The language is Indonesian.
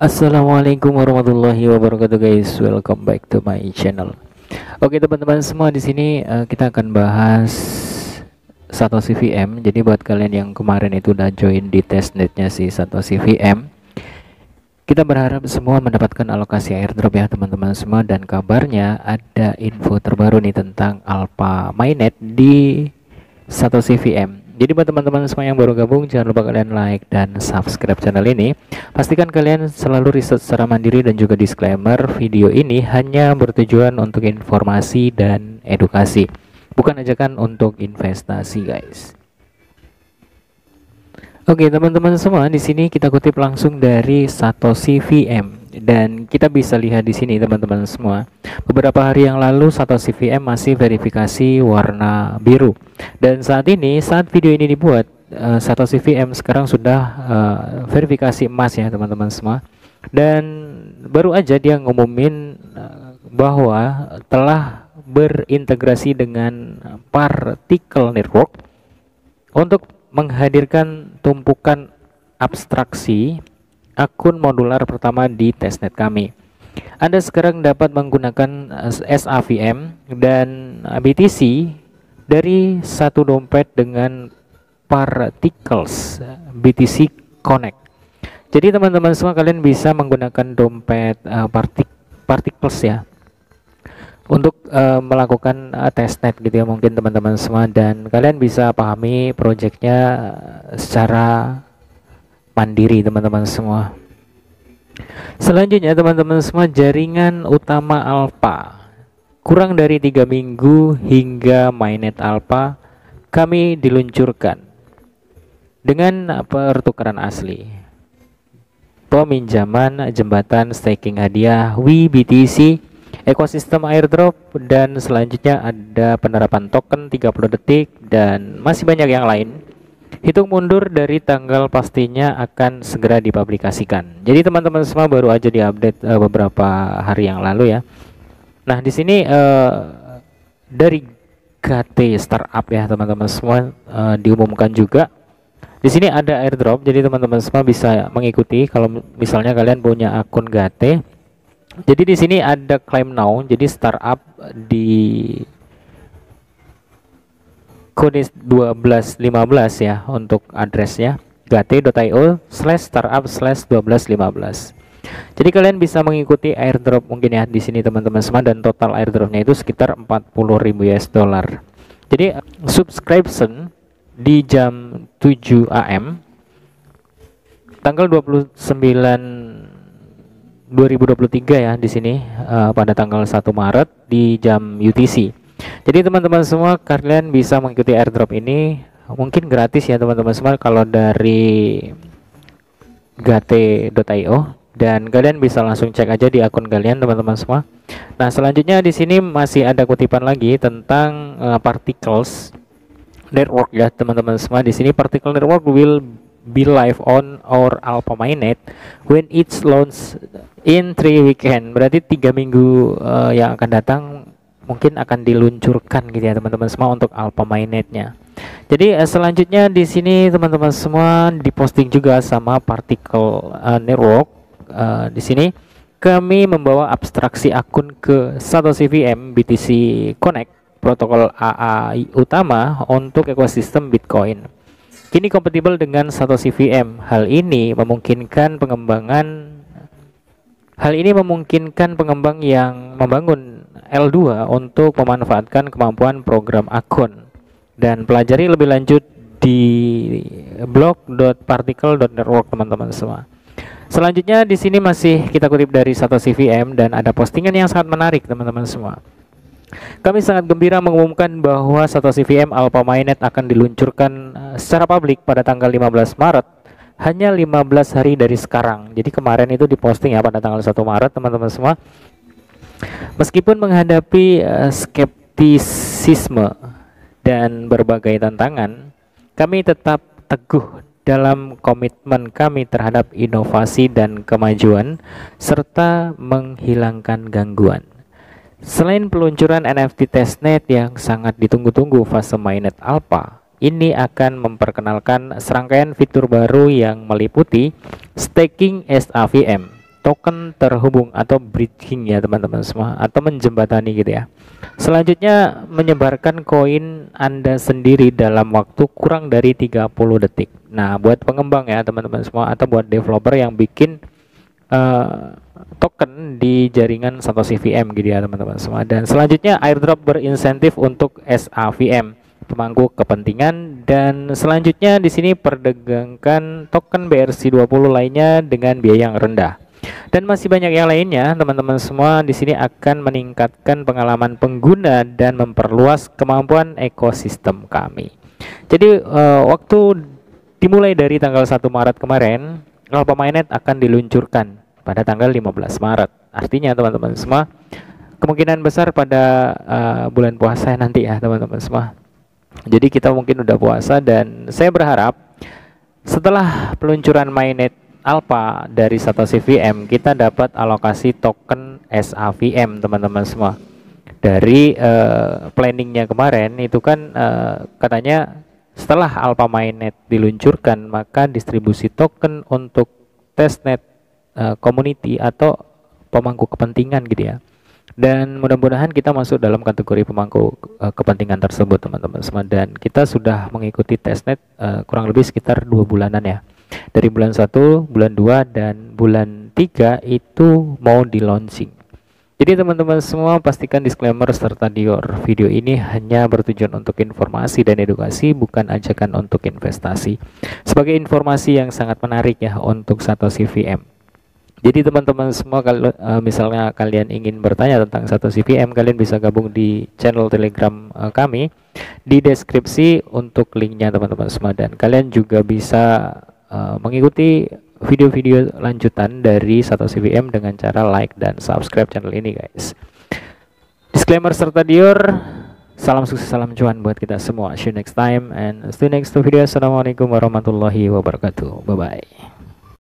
Assalamualaikum warahmatullahi wabarakatuh guys. Welcome back to my channel. Oke teman-teman semua di sini uh, kita akan bahas Satoshi VM. Jadi buat kalian yang kemarin itu udah join di testnetnya si Satoshi VM, kita berharap semua mendapatkan alokasi airdrop ya teman-teman semua dan kabarnya ada info terbaru nih tentang alpha mainnet di Satoshi VM. Jadi buat teman-teman semua yang baru gabung jangan lupa kalian like dan subscribe channel ini. Pastikan kalian selalu riset secara mandiri dan juga disclaimer video ini hanya bertujuan untuk informasi dan edukasi. Bukan ajakan untuk investasi, guys. Oke, teman-teman semua, di sini kita kutip langsung dari Satoshi VM dan kita bisa lihat di sini teman-teman semua. Beberapa hari yang lalu Satoshi VM masih verifikasi warna biru. Dan saat ini saat video ini dibuat uh, Satoshi VM sekarang sudah uh, verifikasi emas ya teman-teman semua. Dan baru aja dia ngumumin uh, bahwa telah berintegrasi dengan particle network untuk menghadirkan tumpukan abstraksi akun modular pertama di testnet kami. Anda sekarang dapat menggunakan SAVM dan BTC dari satu dompet dengan Particles BTC Connect. Jadi teman-teman semua kalian bisa menggunakan dompet uh, partik Particles ya untuk uh, melakukan uh, testnet gitu ya mungkin teman-teman semua dan kalian bisa pahami projectnya secara mandiri teman-teman semua. Selanjutnya teman-teman semua jaringan utama alpha. Kurang dari tiga minggu hingga mainnet alpha kami diluncurkan dengan pertukaran asli. Peminjaman jembatan staking hadiah WBTC ekosistem airdrop dan selanjutnya ada penerapan token 30 detik dan masih banyak yang lain Hitung mundur dari tanggal pastinya akan segera dipublikasikan. Jadi teman-teman semua baru aja diupdate uh, beberapa hari yang lalu ya. Nah di sini uh, dari KT Startup ya teman-teman semua uh, diumumkan juga. Di sini ada airdrop, jadi teman-teman semua bisa mengikuti kalau misalnya kalian punya akun GT. Jadi di sini ada claim now, jadi startup di kode 1215 ya untuk addressnya. Gat.io slash startup slash 1215 jadi kalian bisa mengikuti airdrop mungkin ya di sini teman-teman semua dan total airdropnya itu sekitar 40.000 US dollar. Jadi subscription di jam 7 AM tanggal 29 2023 ya di sini uh, pada tanggal 1 Maret di jam UTC jadi teman-teman semua kalian bisa mengikuti airdrop ini mungkin gratis ya teman-teman semua kalau dari gat.io dan kalian bisa langsung cek aja di akun kalian teman-teman semua. Nah, selanjutnya di sini masih ada kutipan lagi tentang uh, particles network ya teman-teman semua. Di sini particle network will be live on our alpha mainnet when it's launch in three weekend. Berarti tiga minggu uh, yang akan datang mungkin akan diluncurkan gitu ya teman-teman semua untuk alpha mainnetnya. Jadi uh, selanjutnya di sini teman-teman semua diposting juga sama particle uh, network uh, di sini kami membawa abstraksi akun ke Satoshi VM BTC Connect protokol AI utama untuk ekosistem Bitcoin. Kini kompatibel dengan Satoshi VM. Hal ini memungkinkan pengembangan Hal ini memungkinkan pengembang yang membangun L2 untuk memanfaatkan kemampuan program akun dan pelajari lebih lanjut di blog.particle.network teman-teman semua. Selanjutnya di sini masih kita kutip dari Satoshi VM dan ada postingan yang sangat menarik teman-teman semua. Kami sangat gembira mengumumkan bahwa Satoshi VM Alpha Mainnet akan diluncurkan eh, secara publik pada tanggal 15 Maret hanya 15 hari dari sekarang. Jadi kemarin itu diposting ya pada tanggal 1 Maret teman-teman semua. Meskipun menghadapi uh, skeptisisme dan berbagai tantangan, kami tetap teguh dalam komitmen kami terhadap inovasi dan kemajuan serta menghilangkan gangguan. Selain peluncuran NFT testnet yang sangat ditunggu-tunggu fase mainnet alpha, ini akan memperkenalkan serangkaian fitur baru yang meliputi staking SAVM, token terhubung atau bridging ya teman-teman semua atau menjembatani gitu ya. Selanjutnya menyebarkan koin anda sendiri dalam waktu kurang dari 30 detik. Nah buat pengembang ya teman-teman semua atau buat developer yang bikin uh, token di jaringan Satoshi VM gitu ya teman-teman semua. Dan selanjutnya airdrop berinsentif untuk SAVM pemangku kepentingan. Dan selanjutnya di sini perdagangkan token BRC20 lainnya dengan biaya yang rendah. Dan masih banyak yang lainnya, teman-teman semua di sini akan meningkatkan pengalaman pengguna dan memperluas kemampuan ekosistem kami. Jadi uh, waktu dimulai dari tanggal 1 Maret kemarin, Alpha Mainnet akan diluncurkan pada tanggal 15 Maret. Artinya teman-teman semua kemungkinan besar pada uh, bulan puasa nanti ya teman-teman semua jadi kita mungkin udah puasa dan saya berharap setelah peluncuran mainnet alpha dari Satoshi VM kita dapat alokasi token SAVM teman-teman semua. Dari uh, planningnya kemarin itu kan uh, katanya setelah alpha mainnet diluncurkan maka distribusi token untuk testnet uh, community atau pemangku kepentingan gitu ya. Dan mudah-mudahan kita masuk dalam kategori pemangku uh, kepentingan tersebut teman-teman semua. Dan kita sudah mengikuti testnet uh, kurang lebih sekitar dua bulanan ya dari bulan 1 bulan 2 dan bulan 3 itu mau di launching. Jadi teman-teman semua pastikan disclaimer serta dior. Video ini hanya bertujuan untuk informasi dan edukasi bukan ajakan untuk investasi. Sebagai informasi yang sangat menarik ya untuk Satoshi VM jadi teman-teman semua kalau uh, misalnya kalian ingin bertanya tentang satu CVM, kalian bisa gabung di channel Telegram uh, kami di deskripsi untuk linknya teman-teman semua. Dan kalian juga bisa uh, mengikuti video-video lanjutan dari satu CVM dengan cara like dan subscribe channel ini guys. Disclaimer serta dior, salam sukses salam cuan buat kita semua. See you next time and see you next video. Assalamualaikum warahmatullahi wabarakatuh. Bye bye.